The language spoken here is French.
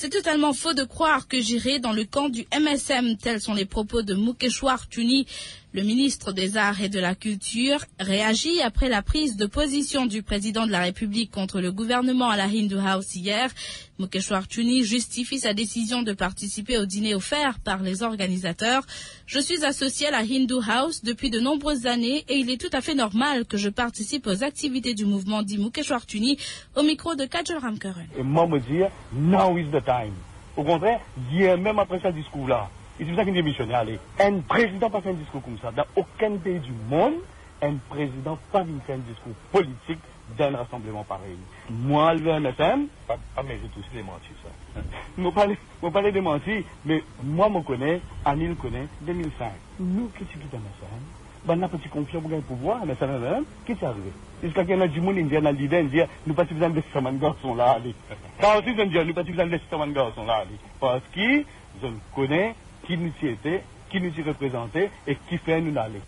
C'est totalement faux de croire que j'irai dans le camp du MSM, tels sont les propos de Mukeshwar Tuni, le ministre des Arts et de la Culture, réagit après la prise de position du président de la République contre le gouvernement à la Hindu House hier. Mukeshwar Tuni justifie sa décision de participer au dîner offert par les organisateurs. Je suis associé à la Hindu House depuis de nombreuses années et il est tout à fait normal que je participe aux activités du mouvement dit Mukeshwar Tuni au micro de ce discours-là, et c'est pour ça qu'il est missionnaire. Allez. Un président pas fait un discours comme ça. Dans aucun pays du monde, un président pas fait un discours politique d'un rassemblement pareil. Moi, le MSM, Ah, ah, mais j'ai tous démenti ça. je parle, je parle de mentir, mais moi, je connais, Anil connaît, 2005. Nous, qui sommes MSM, ben, on a petit confiance pour gagner le pouvoir, mais ça même, qu'est-ce qui est arrivé? Jusqu'à qu'il y a du monde indien, dans l'idée, indien, nous pas besoin de ce garçon là, allez. Car aussi, indien, nous pas besoin de ce garçon là, allez. Parce que, je connais qui nous y était, qui nous y représentait et qui fait nous aller.